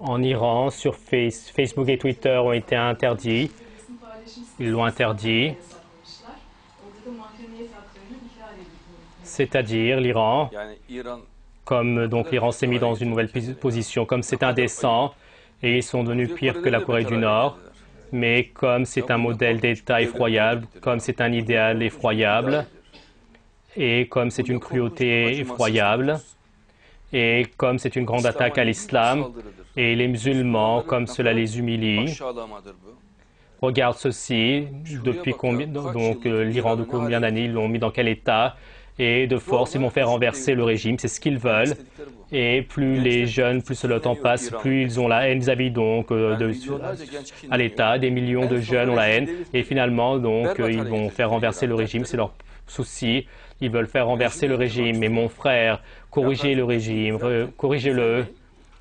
En Iran, sur Face- Facebook et Twitter ont été interdits. Ils l'ont interdit, c'est-à-dire l'Iran, comme donc l'Iran s'est mis dans une nouvelle pos- position, comme c'est indécent, et ils sont devenus pires que la Corée du Nord. Mais comme c'est un modèle d'État effroyable, comme c'est un idéal effroyable, et comme c'est une cruauté effroyable, et comme c'est une grande attaque à l'islam, et les musulmans, comme cela les humilie, regarde ceci, depuis combien, donc euh, l'Iran de combien d'années ils l'ont mis dans quel état, et de force ils vont faire renverser le régime, c'est ce qu'ils veulent. Et plus les jeunes, plus le temps passe, plus ils ont la haine vis-à-vis donc euh, de, à l'État. Des millions de jeunes ont la haine. Et finalement, donc, euh, ils vont faire renverser le régime. C'est leur souci. Ils veulent faire renverser le régime. Mais mon frère, corrigez le régime, corrigez-le.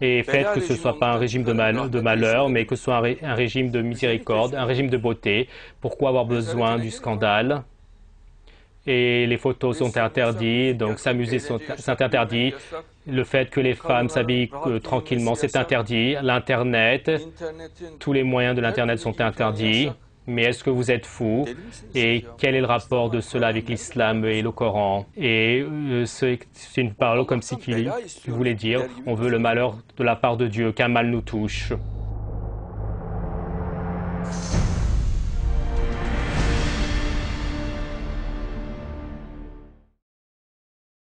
Et faites que ce ne soit pas un régime de, mal- de malheur, mais que ce soit un régime de miséricorde, un régime de beauté. Pourquoi avoir besoin du scandale? Et les photos sont interdites, donc s'amuser c'est interdit. Le fait que les femmes s'habillent euh, tranquillement, c'est interdit. L'Internet, tous les moyens de l'Internet sont interdits. Mais est-ce que vous êtes fou? Et quel est le rapport de cela avec l'islam et le Coran? Et euh, c'est une parole comme si qu'il voulait dire on veut le malheur de la part de Dieu, qu'un mal nous touche.